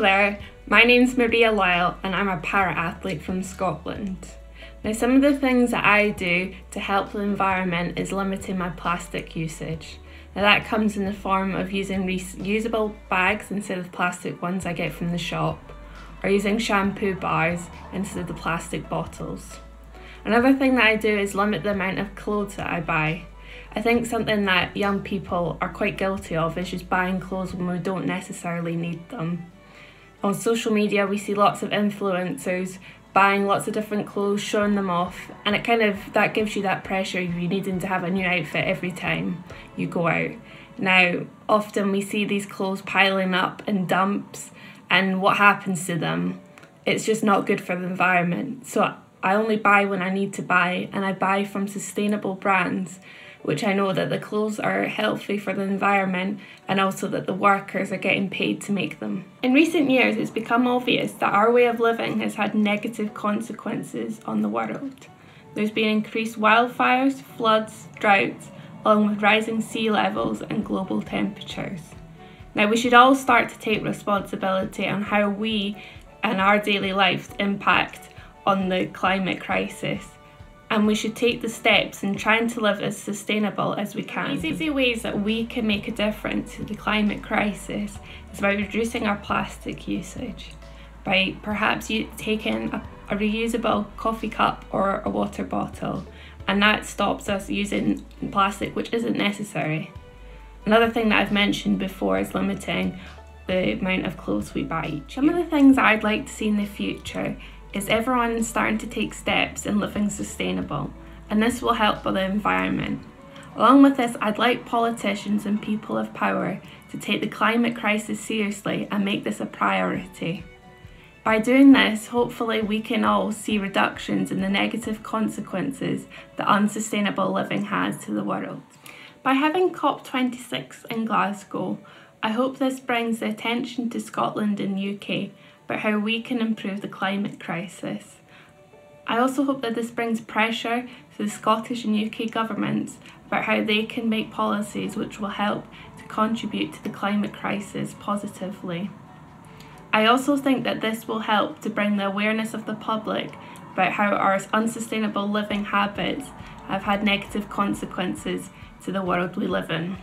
there, my name's Maria Lyle and I'm a para athlete from Scotland. Now, some of the things that I do to help the environment is limiting my plastic usage. Now, that comes in the form of using reusable bags instead of plastic ones I get from the shop, or using shampoo bars instead of the plastic bottles. Another thing that I do is limit the amount of clothes that I buy. I think something that young people are quite guilty of is just buying clothes when we don't necessarily need them. On social media, we see lots of influencers buying lots of different clothes, showing them off, and it kind of that gives you that pressure of you needing to have a new outfit every time you go out. Now, often we see these clothes piling up in dumps, and what happens to them? It's just not good for the environment. So I only buy when I need to buy, and I buy from sustainable brands which I know that the clothes are healthy for the environment and also that the workers are getting paid to make them. In recent years, it's become obvious that our way of living has had negative consequences on the world. There's been increased wildfires, floods, droughts, along with rising sea levels and global temperatures. Now, we should all start to take responsibility on how we and our daily lives impact on the climate crisis and we should take the steps in trying to live as sustainable as we can. These easy ways that we can make a difference to the climate crisis is by reducing our plastic usage, by perhaps taking a, a reusable coffee cup or a water bottle, and that stops us using plastic which isn't necessary. Another thing that I've mentioned before is limiting the amount of clothes we buy each Some of the things I'd like to see in the future is everyone starting to take steps in living sustainable, and this will help for the environment. Along with this, I'd like politicians and people of power to take the climate crisis seriously and make this a priority. By doing this, hopefully we can all see reductions in the negative consequences that unsustainable living has to the world. By having COP26 in Glasgow, I hope this brings the attention to Scotland and UK about how we can improve the climate crisis. I also hope that this brings pressure to the Scottish and UK governments about how they can make policies which will help to contribute to the climate crisis positively. I also think that this will help to bring the awareness of the public about how our unsustainable living habits have had negative consequences to the world we live in.